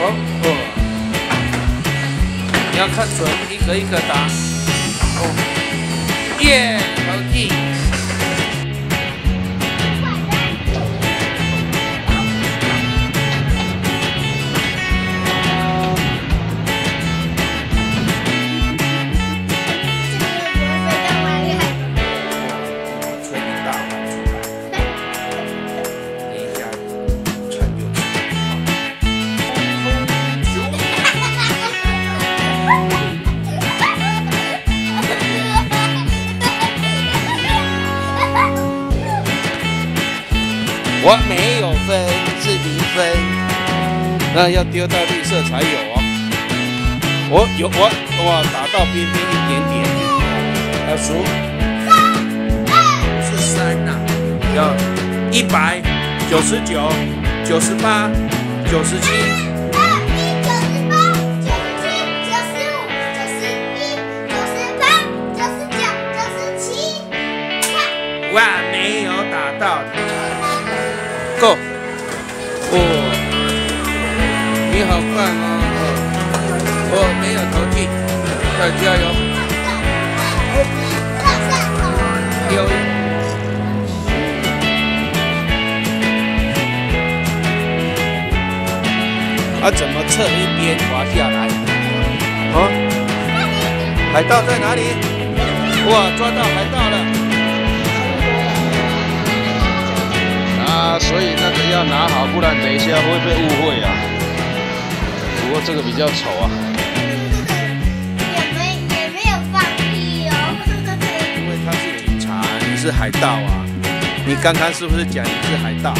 哦哦，你要看准，一个一个打。哦，耶，我没有分，是零分，那要丢到绿色才有哦。我有我我打到边边一点点，要数是三呐，要一百九十九、九十八、九十七二一。九十八、九十七、九十五、九十一、九十八、九十九、九十七。哇，没有打到。够哦，你好棒哦！哦，没有投进，再加油！有。啊，怎么侧一边滑下来？啊？海盗在哪里？哇，抓到海盗了！所以那个要拿好，不然等一下会被误会啊。不过这个比较丑啊。也没也没有放屁哦。因为他是警察，你是海盗啊。你刚刚是不是讲你是海盗？